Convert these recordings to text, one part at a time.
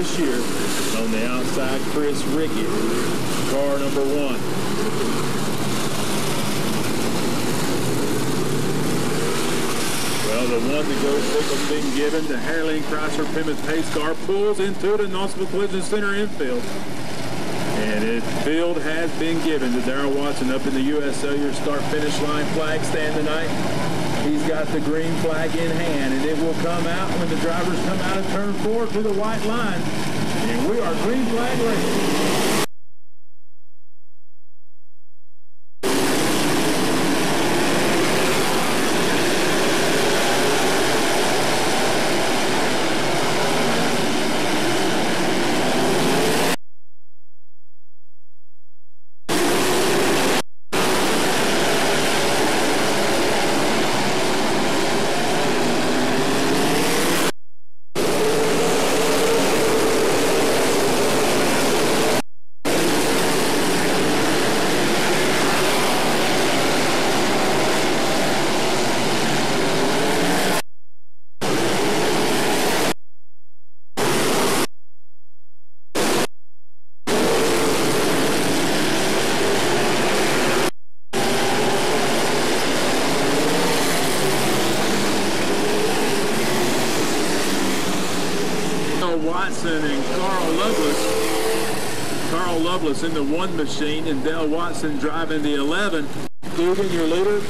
this year. On the outside, Chris Rickett, car number one. Well, the one to go signal being given. The Haraline Chrysler Plymouth Pace car pulls into the Knoxville Collision Center infield. And it field has been given to Daryl Watson up in the U.S. Cellular start finish line flag stand tonight. He's got the green flag in hand, and it will come out when the drivers come out of turn four to the white line. And we are green flag racing. Watson and Carl Lovelace. Carl Lovelace in the one machine and Dale Watson driving the 11. Dugan, your leader.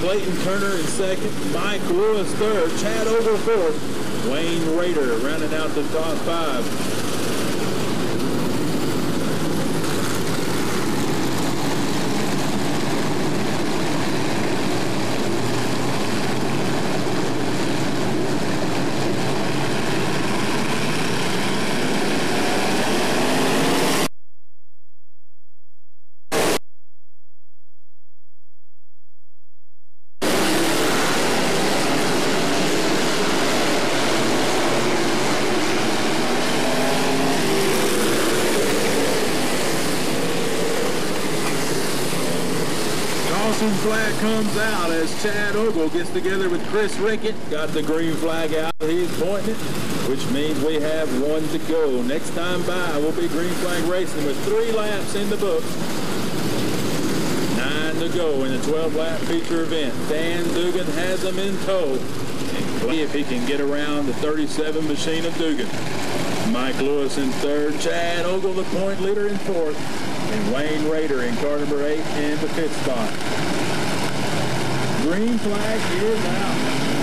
Clayton Turner in second. Mike Lewis third. Chad Ogle fourth. Wayne Rader rounding out the top five. Flag comes out as Chad Ogle gets together with Chris Rickett. Got the green flag out. He's pointing it, which means we have one to go. Next time by, we'll be green flag racing with three laps in the books. Nine to go in the 12-lap feature event. Dan Dugan has them in tow. And if he can get around the 37 machine of Dugan. Mike Lewis in third. Chad Ogle, the point leader in fourth. And Wayne Rader in car number eight in the pit spot. Green flag is out.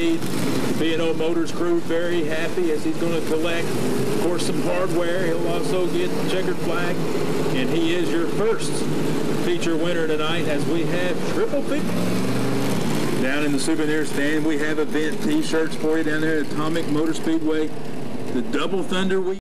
B&O Motors crew very happy as he's going to collect, of course, some hardware. He'll also get the checkered flag, and he is your first feature winner tonight as we have triple feature. Down in the souvenir stand, we have event t-shirts for you down there at Atomic Motor Speedway. The Double Thunder Week.